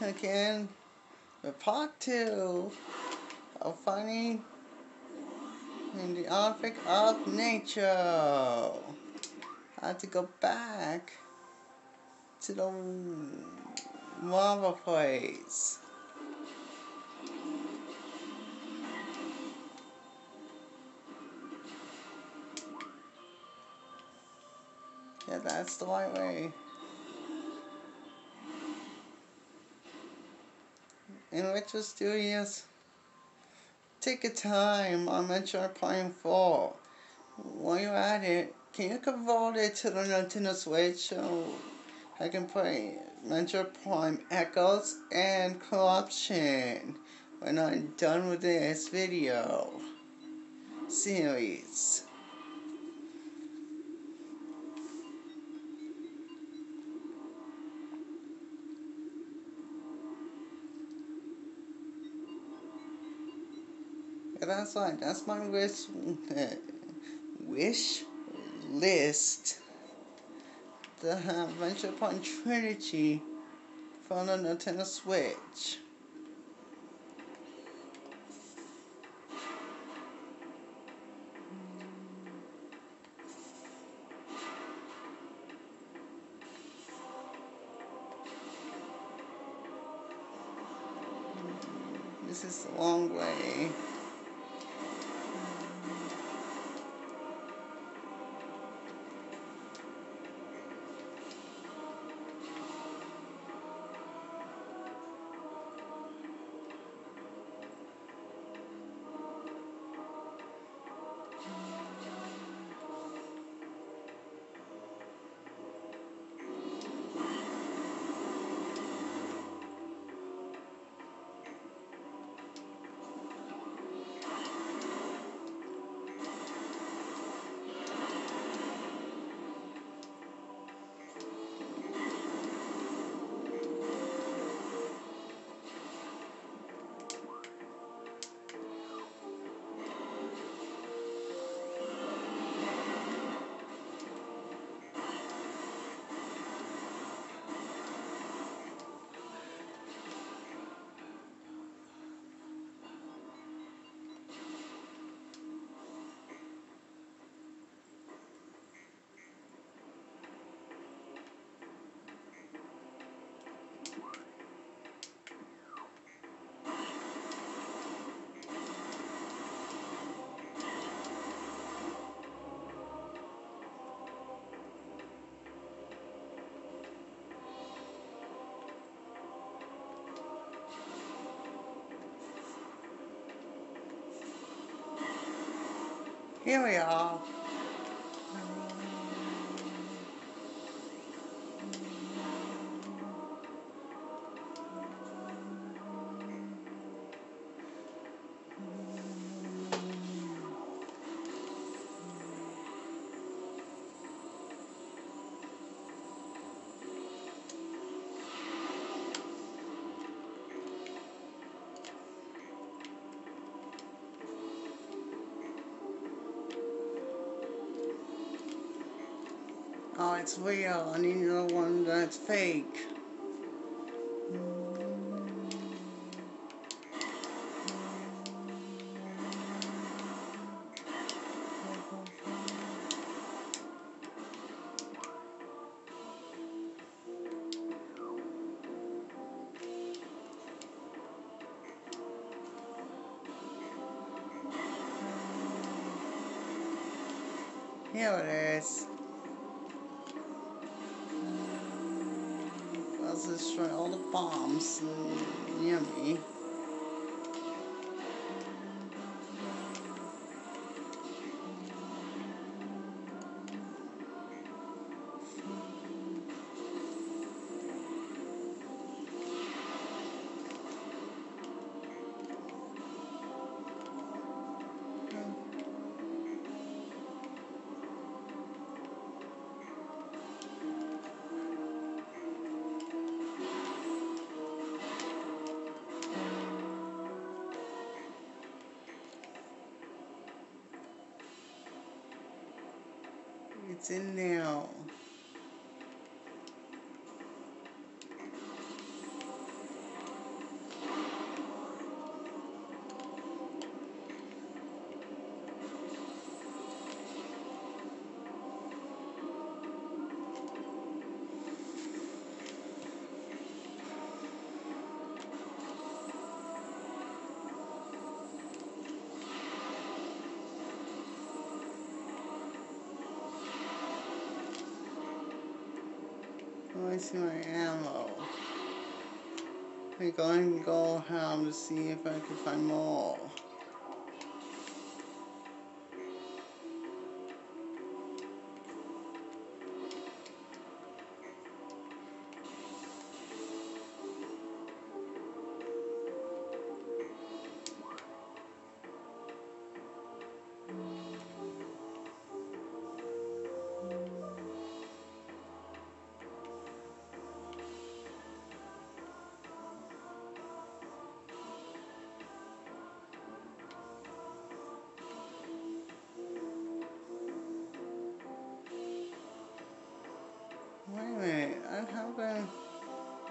again with part two of finding in the object of nature. I have to go back to the lava place. Yeah, that's the right way. In Retro Studios, take a time on Metroid Prime 4. While you're at it, can you convert it to the Nintendo Switch so uh, I can play Metroid Prime Echoes and Corruption when I'm done with this video series. That's right. That's my wish eh, wish list to have Venture Point Trinity for the Nintendo Switch. Here we are. It's real. I need another one that's fake. Here it is. Let's destroy all the bombs. Mm, Near It's in now. See my ammo. I'm going to go home to see if I can find more.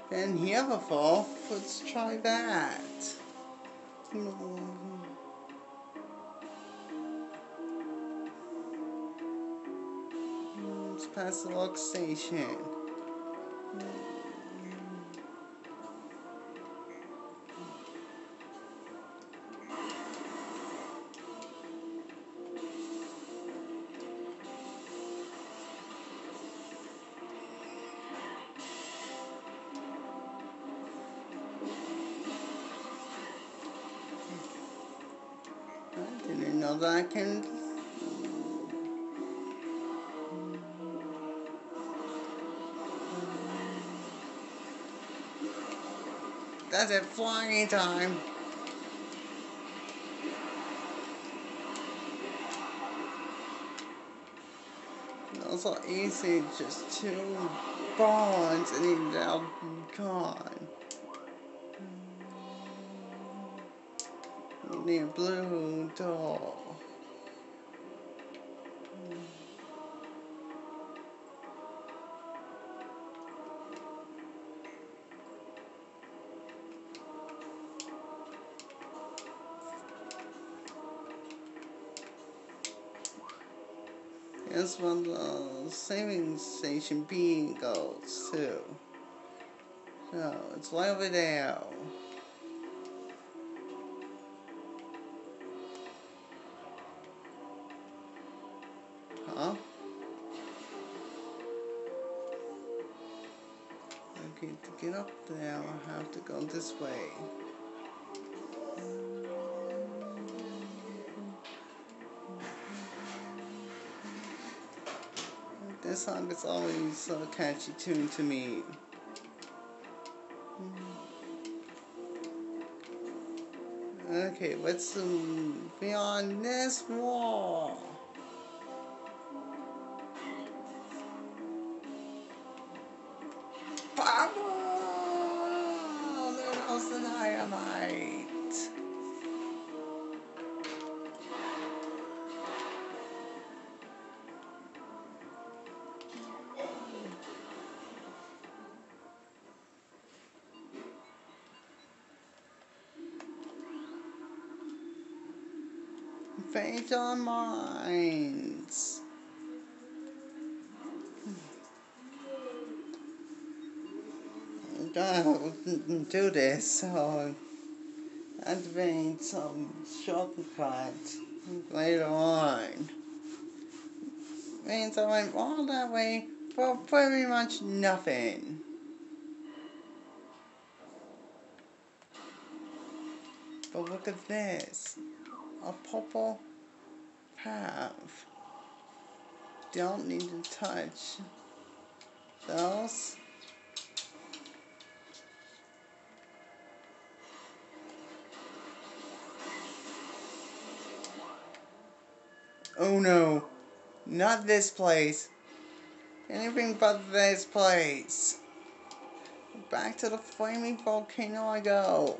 Been here before. Let's try that. Let's pass the log station. That I can. That's it, flying time. Also easy, just two bonds and he's now gone. Near blue door. Here's one the saving station B goes too. So it's way over there. Huh? Okay, to get up there, I have to go this way. Song is always so catchy tune to me. Okay, what's um, beyond this wall? Fate on minds. Don't do this, oh. so I've made some shortcuts later on. Means I went all that way for pretty much nothing. But look at this. A purple path. Don't need to touch those. Oh no, not this place. Anything but this place. Back to the flaming volcano I go.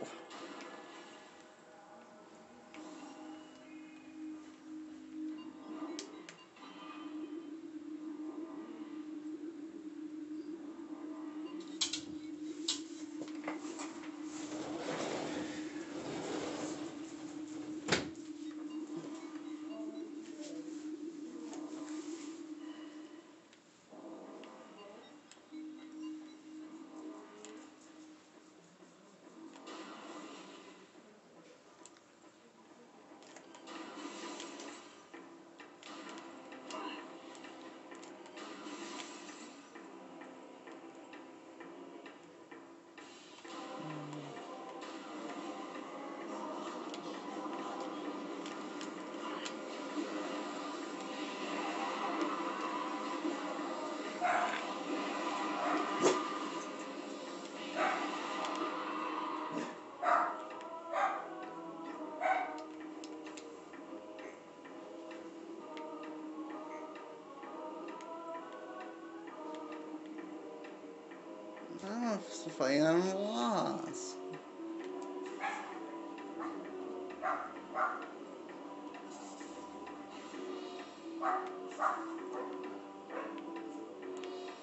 Afraid I'm lost.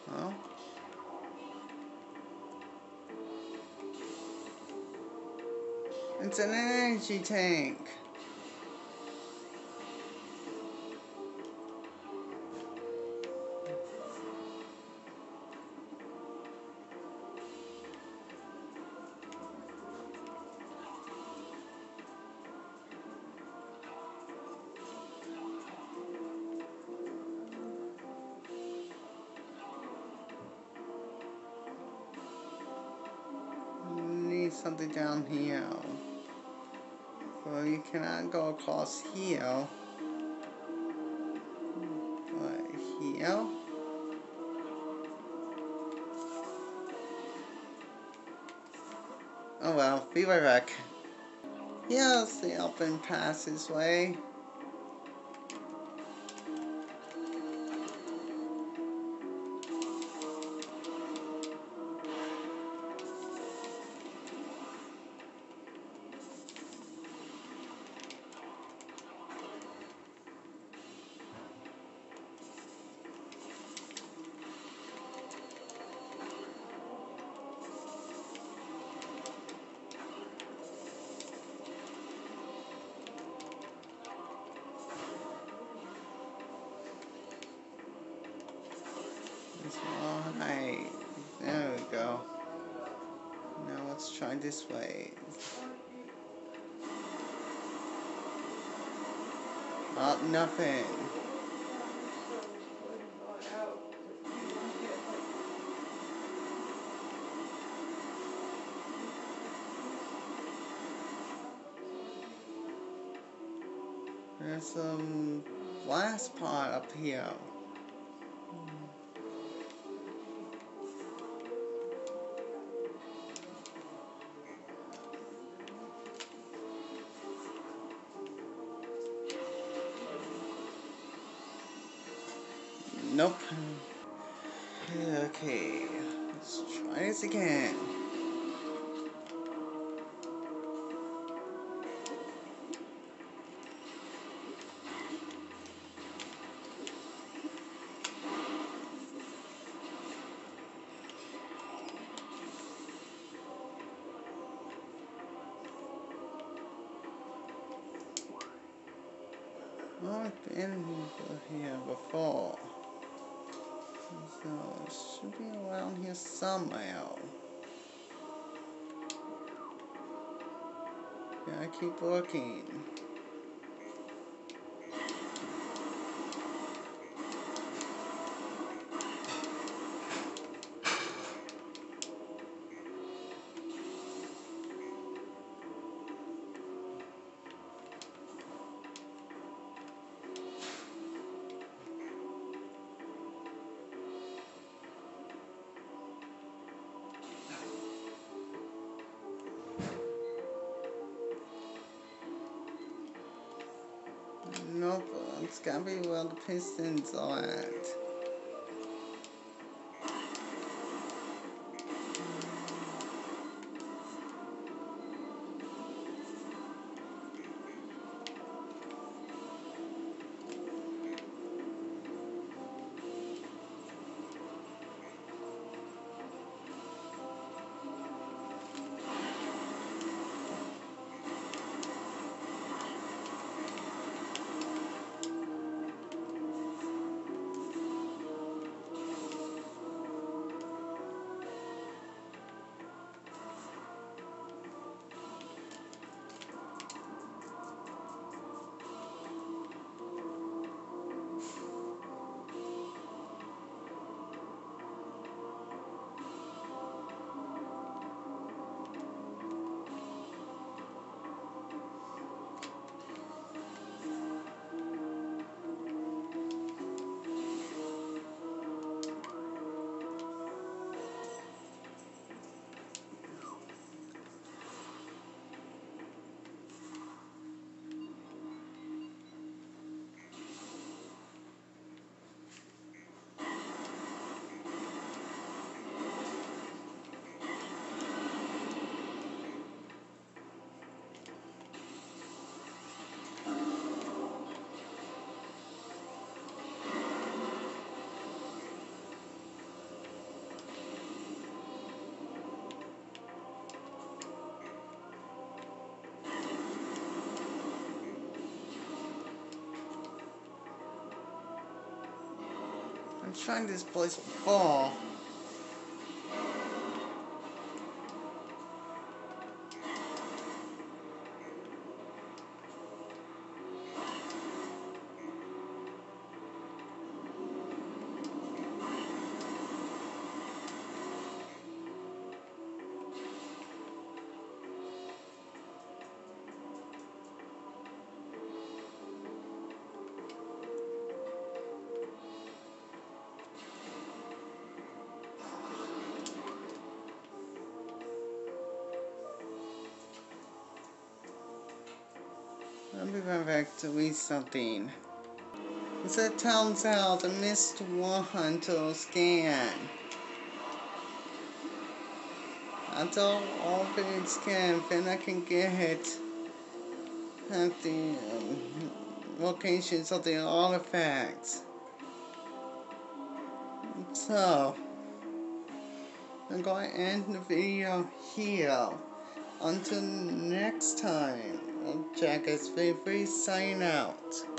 Well. It's an energy tank. Something down here. Well, you cannot go across here. But here? Oh well, be right back. Here's the open passageway. Right. There we go. Now let's try this way. Oh, nothing. There's some glass part up here. Nope. Okay, let's try this again. I've been here before. It should be around here somehow. Gotta keep looking. It's gotta be well the pistons are I'm trying to displace I'll be back to read something. It said turns out the missed one to scan. Until open scan, then I can get it at the um, locations of the artifacts. So, I'm going to end the video here. Until next time. Jack free sign out.